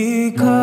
一个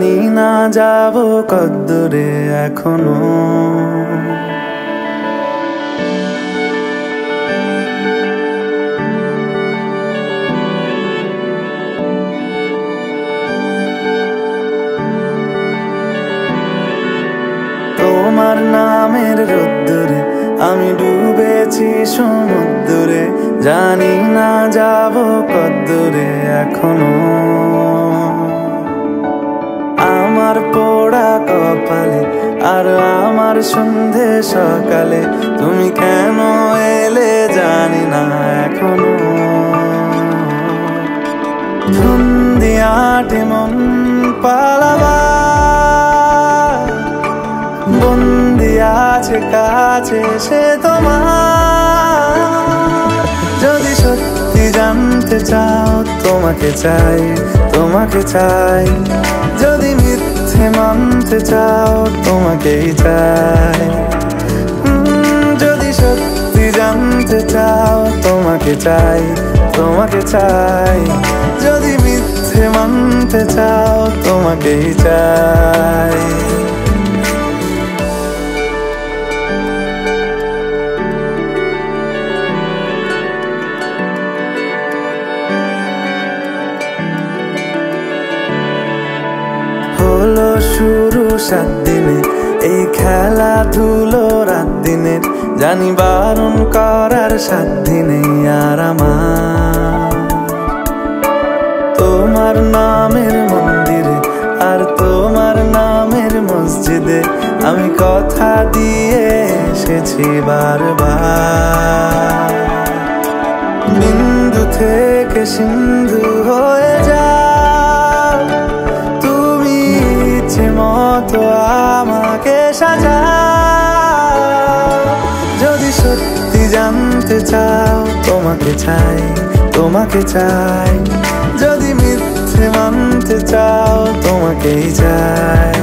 জানি না যাব কদ্দুরে এখনও। তোমার নামের রোদ্দুরে আমি ডুবেছি সমুদ্রে জানি না যাব কদ্দুরে এখনও। আমার পোড়া কপালে আর আমার সন্ধে সকালে তুমি কেন এলে জানি না এখনও। ধুন্দিয়াটে মন পালাবা বন্দি আছে কাছে সে তোমার। যদি সত্যি জানতে চাও, তোমাকে চাই তোমাকে চাই। যদি মিথ্যে মানতে চাও, তোমাকেই চাই। যদি সত্যি জানতে চাও, তোমাকে চাই তোমাকে চাই। যদি মিথ্যে মানতে চাও, তোমাকেই চাই। সাত দিনে। এই খেলাধুলো রাত দিনে জানি বারণ করার সাত দিনে আর তোমার নামের মন্দিরে আর তোমার নামের মসজিদে আমি কথা দিয়ে এসেছি বারবার। বিন্দু থেকে সিন্ধু হয়ে মতো আমাকে সাজাও। যদি সত্যি জানতে চাও, তোমাকে চাই তোমাকে চাই। যদি মিথ্যে মানতে চাও, তোমাকেই চাই।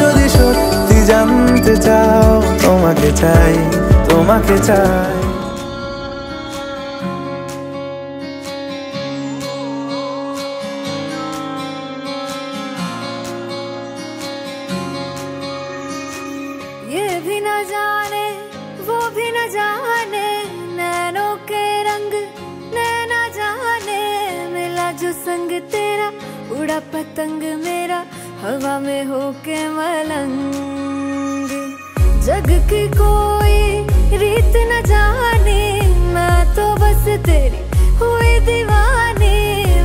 যদি সত্যি জানতে চাও, তোমাকে চাই তোমাকে চাই। जग की कोई रीत न जाने मैं तो बस तेरी हुई दीवानी।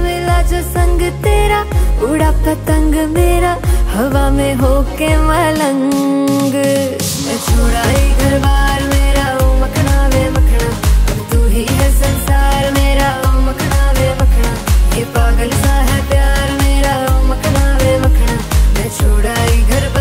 मिला जो संग तेरा, उड़ा पतंग मेरा, हवा में होके मलंग। मैं छुड़ाई घर बार मेरा मखना वे मखना। तू ही है संसार मेरा मखना वे मखना। ये पागल सा है प्यार मेरा मखना वे मखना। मैं छुड़ाई घर बार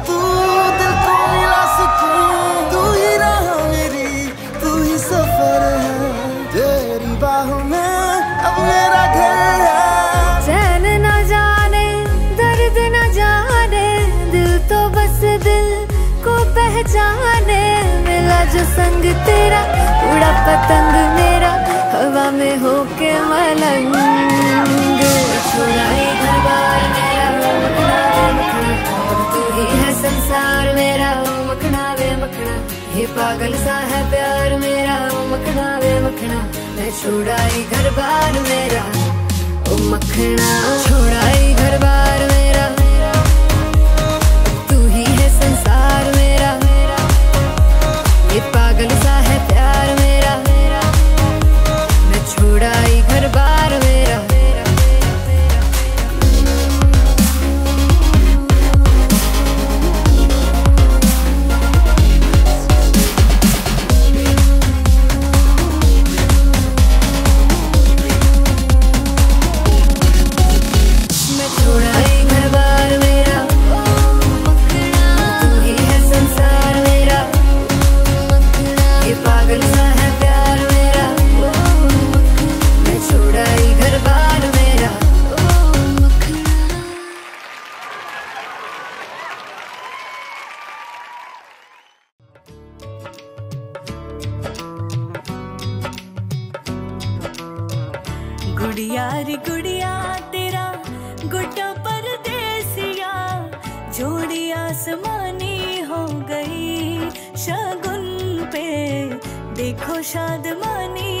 अब मेरा घर न जाने, दर्द न जाने, दिल तो बस दिल को पहचाने। मिला जो संग तेरा, उड़ा पतंग मेरा, हवा में होके मलंग। छुड़ाई घर बार मेरा। ओ मखना, छुड़ाई घर बार मेरा। तू ही है संसार मेरा। ये शगुन पे देखो शाद मानी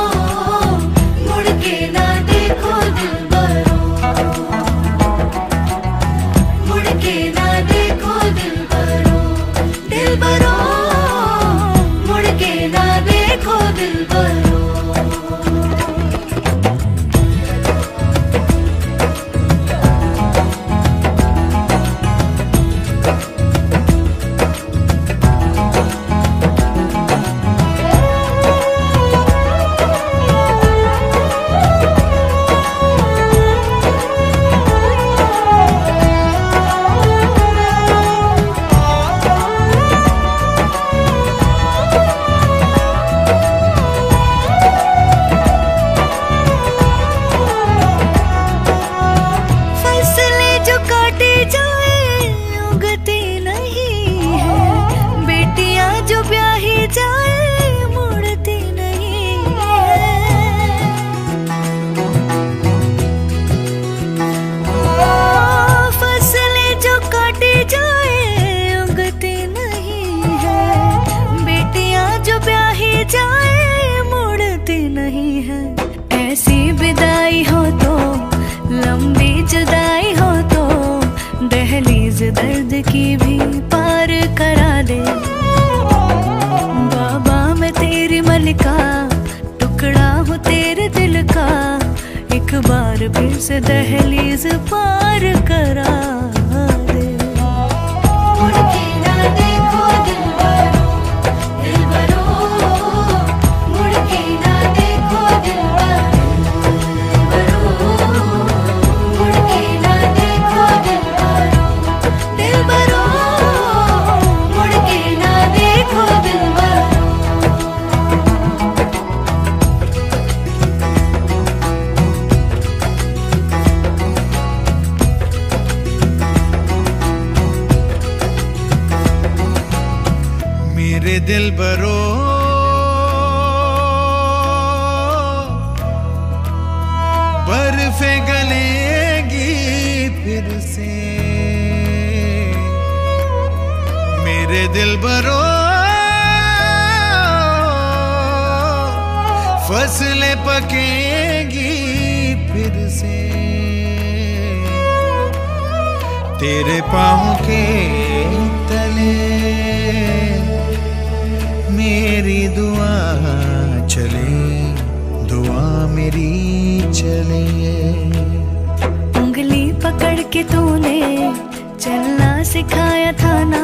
दहर मेरे दिल भरो। फ़सलें पकेगी फिर से। तेरे पाँव के तले मेरी दुआ चले, दुआ मेरी चले। उंगली पकड़ के तूने चलना सिखाया था ना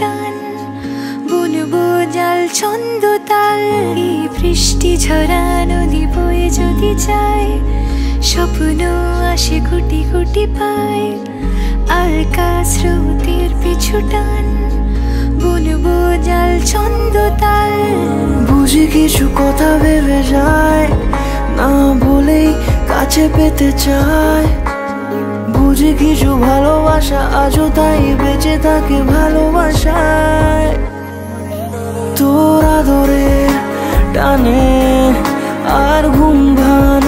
টান, বুনবো জাল ছন্দ তাল। এই বৃষ্টি ঝরা নদী বয়ে যদি যায় স্বপ্ন আসে কোটি কোটি পায় আর স্রোতের পিছু টান, বুনবো জাল ছন্দ তাল। বুঝি কিছু কথা ভেবে যায়, না বলেই কাছে পেতে চায়। বুঝে কিছু ভালোবাসা আজও তাই বেঁচে থাকে ভালোবাসায়। তোর আদরে টানে আর ঘুম ভাঙ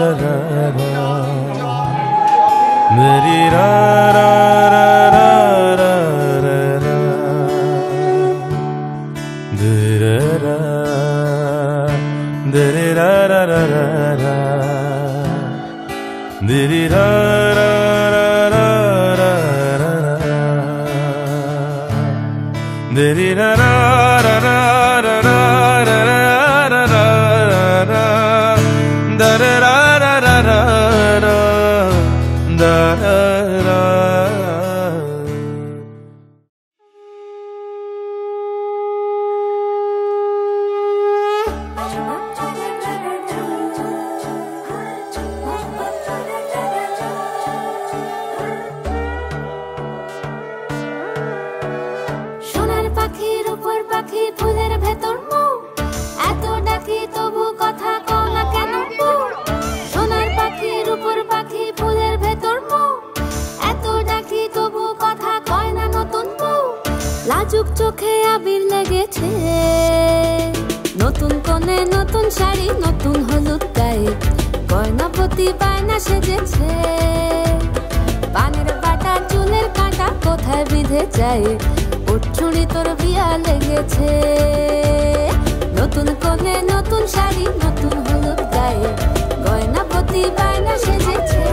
ra ra ra मेरी रा रा रा रा रा रा रा दे रा दे रा रा रा रा रा दे रा শাড়ি নতুন হলুদ গায়ে। গয়না প্রতি বায়না সেজেছে। পানের বাটা, চুলের কাঁটা কোথায় বিঁধে যায়? চুড়ি তোর বিয়া লেগেছে। নতুন কোণে নতুন শাড়ি, নতুন হলুদ গায়ে। গয়না প্রতি বায়না সেজেছে।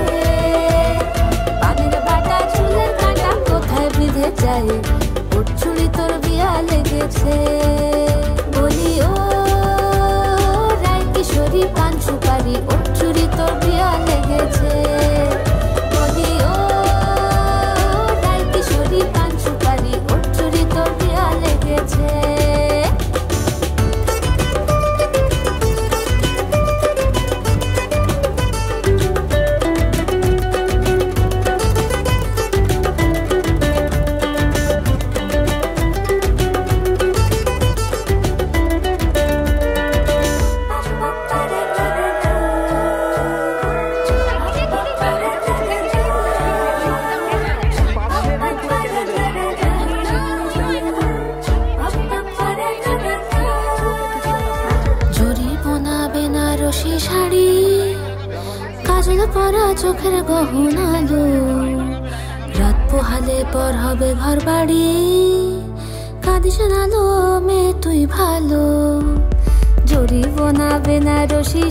পানের বাটা, চুলের কাঁটা কোথায় বিঁধে যায়? চুড়ি তোর বিয়া লেগেছে। 关注。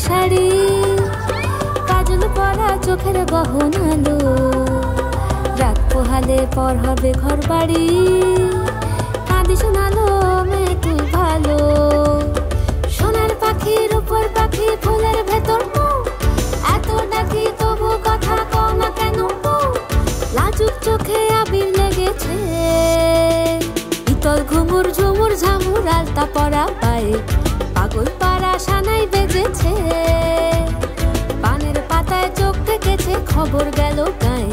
শাড়ি। কাজল পরা চোখের গহনালো রাত পোহালে পর হবে ঘর বাড়ি কাঁদিস নালো মেয়ে ভালো। সোনার পাখির উপর পাখি ফুলের ভেতর এত ডাকি তবু কথা কও না কেন? লাজুক চোখে আবির লেগেছে। ইতল ঘুমুর ঝুমুর ঝামুর আলতা পরা পায়ে। পাগল পাড়া সানাই বেজেছে পানের পাতায় চোখ থেকেছে খবর গেল গায়ে।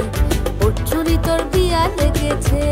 ওর ছুরি তোর বিয়া লেগেছে।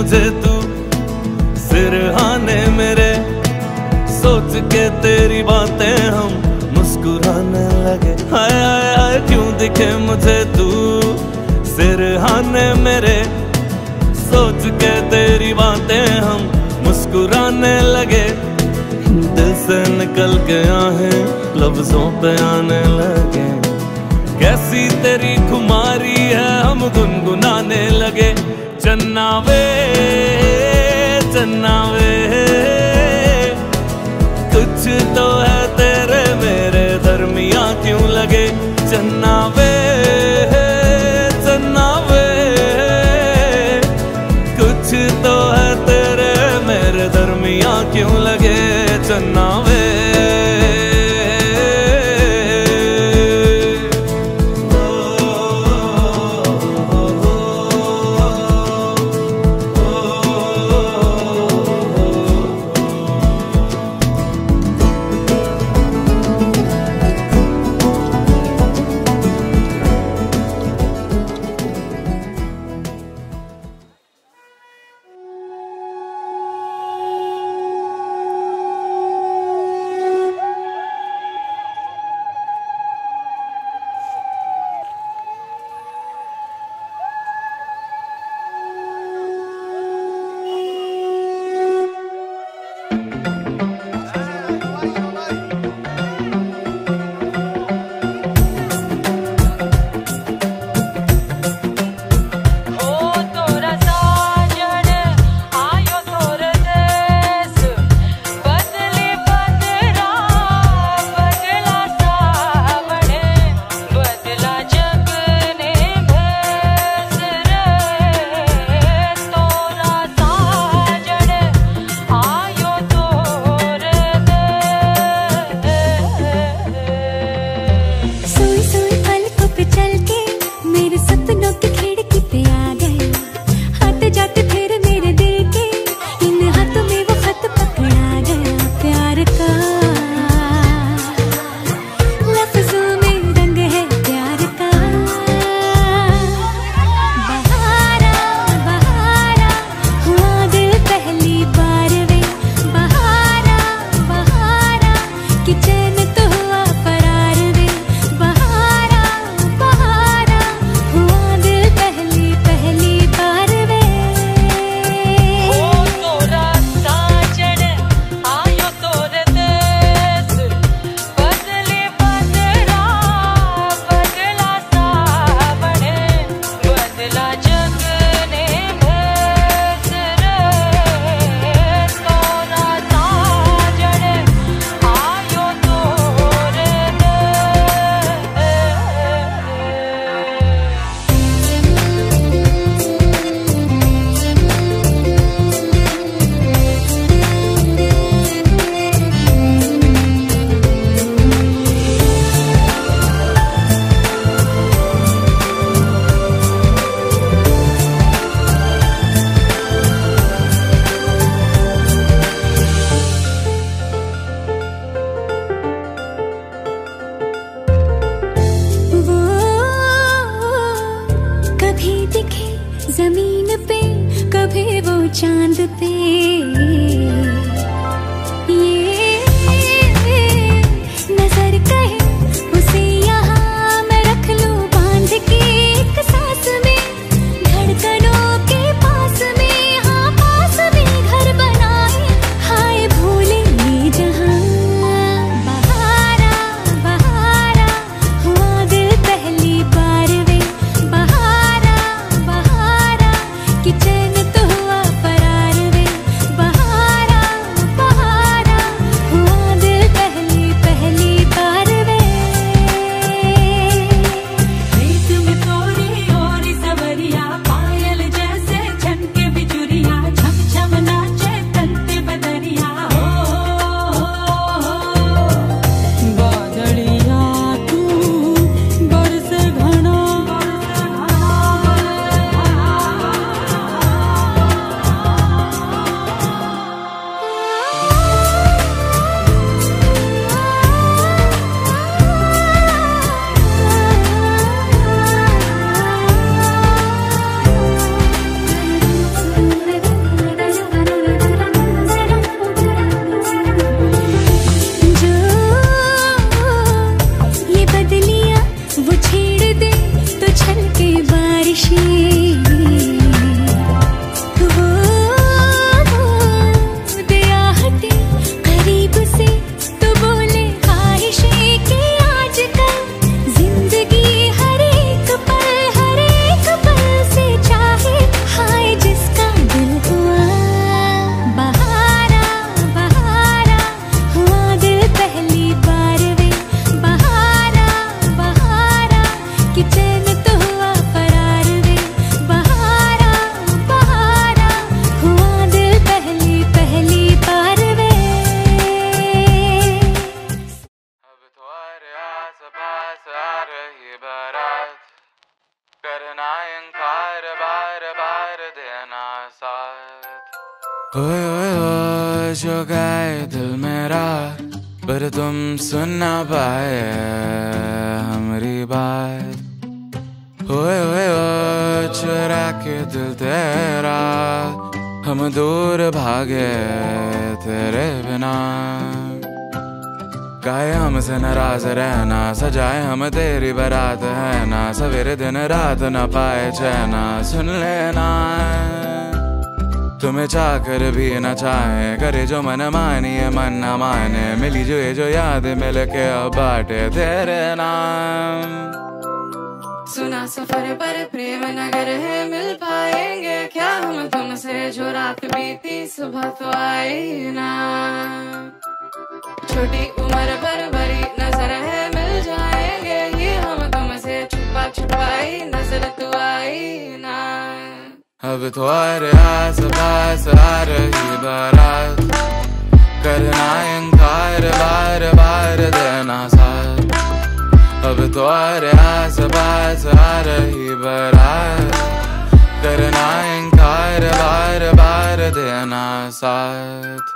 मुझे तू सिरहाने मेरे। सोच के तेरी बातें हम मुस्कुराने लगे। हाय हाय हाय, क्यों दिखे मुझे तू? सिरहाने मेरे। सोच के तेरी बातें हम मुस्कुराने लगे। दिल से निकल के आहे लफ्जों पे आने लगे। कैसी तेरी खुमारी है, हम गुनगुनाने लगे। चन्ना वे चन्ना वे कुछ तो है तेरे मेरे दरमिया क्यों लगे? चन्ना वे चन्ना वे कुछ तो है तेरे मेरे दरमिया क्यों लगे? चन्ना वे पर तुम सुन ना पाए हमारी बात। ओए ओए ओए चुरा के दिल तेरा, हम दूर भागे तेरे बिना। गाए हमसे नाराज़ रहना, सजाए हम तेरी बारात है ना, सवेरे दिन रात न पाए चैना, सुन लेना। तुम्हें चाह कर भी न चाहे, करे जो मन मानिए, मन न माने। मिली जो ये जो याद मिल के अब बाटे तेरे नाम। सुना सफ़र पर प्रेम नगर है, मिल पाएँगे क्या हम तुमसे जो रात बीती सुबह तो आई ना? छोटी उम्र पर बड़ी नज़र है, मिल जाएँगे, ये हम तुमसे छुपा छुपाई नज़र तो आई अब तो अरे आस पास आ रही बारात करना इनकार बार बार देना साथ अब तो अरे आस पास आ रही बारात करना इनकार बार बार देना साथ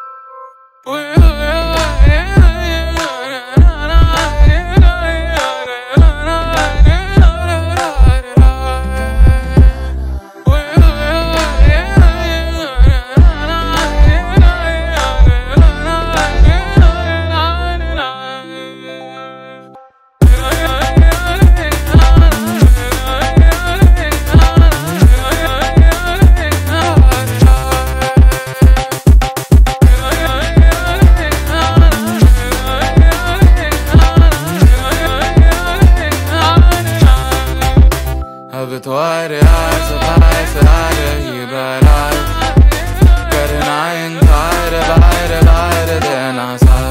heute als auf heiße Heide hier bereit. Werden ein Teil der Weide, Weide der Nasal.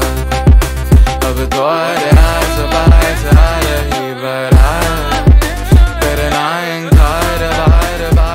Aber heute als auf heiße Heide hier bereit. Werden ein Teil der Weide, Weide.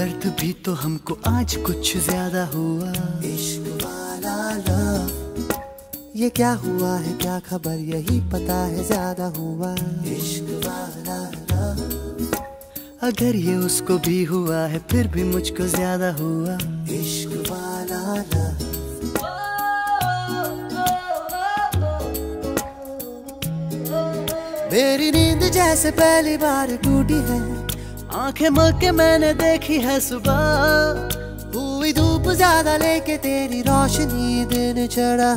दर्द भी तो हमको आज कुछ ज़्यादा हुआ। इश्क वाला लव। ये क्या हुआ है क्या खबर यही पता है ज़्यादा हुआ। इश्क वाला लव। अगर ये उसको भी हुआ है फिर भी मुझको ज़्यादा हुआ। इश्क वाला लव। मेरी नींद जैसे पहली बार टूटी है। आँखें मल के मैंने देखी है सुबह। हुई धूप ज़्यादा लेके तेरी रोशनी, दिन चढ़ा।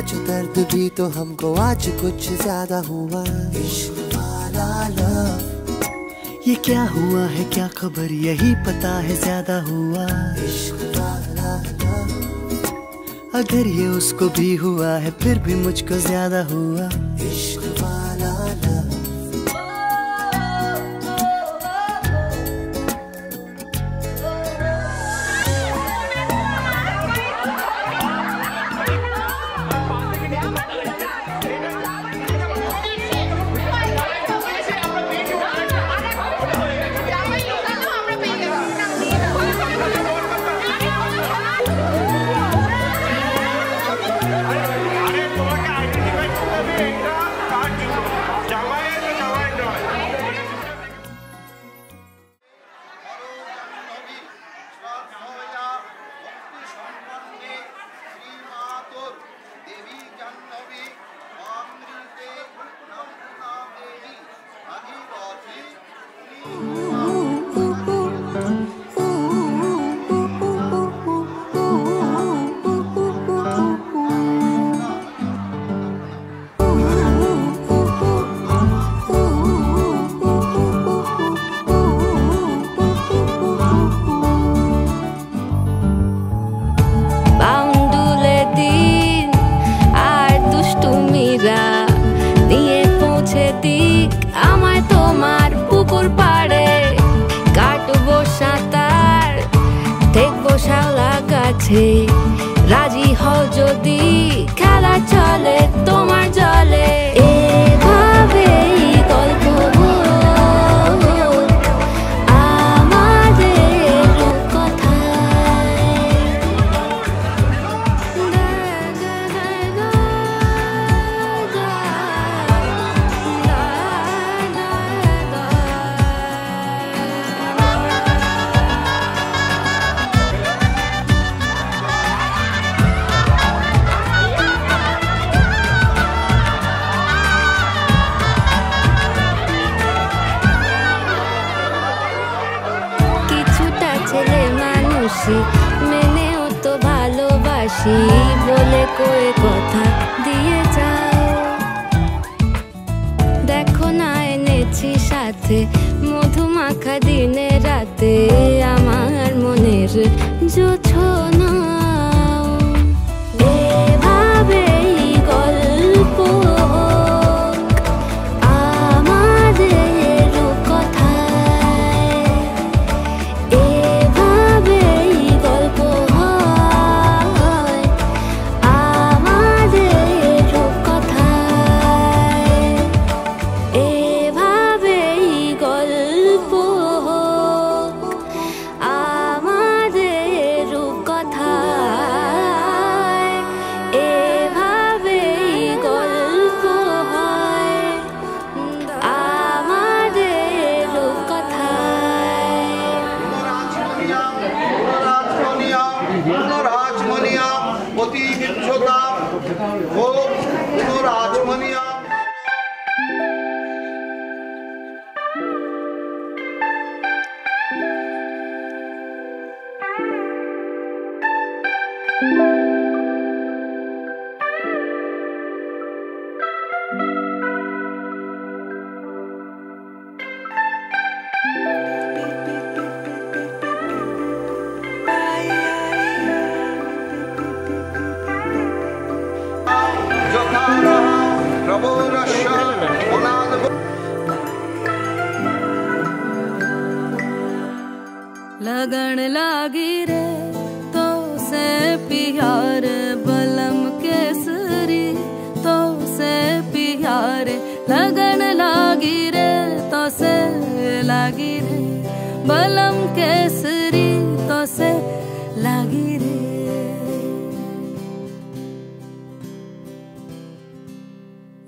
हुआ जो दर्द भी तो हमको आज कुछ ज़्यादा हुआ। ये क्या हुआ है, क्या खबर, यही पता है, ज़्यादा हुआ। अगर ये उसको भी हुआ है, फिर भी मुझको ज़्यादा हुआ। इश्क Uhum.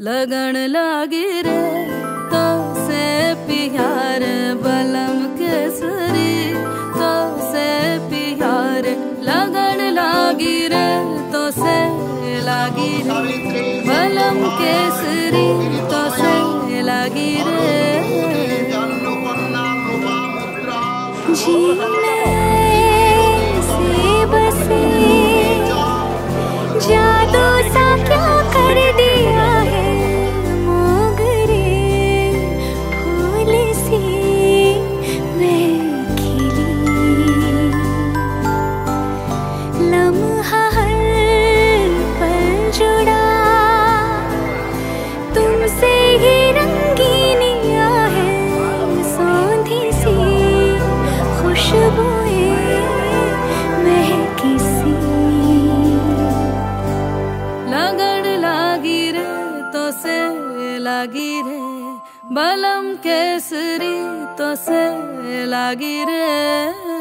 लगन लागी रे तो से प्यार बलम केसरी तो से प्यार लगन लागी रे तो से लागी रे। बलम केसरी तो से लागी रे। जी। बलम केसरी तो से लागी रे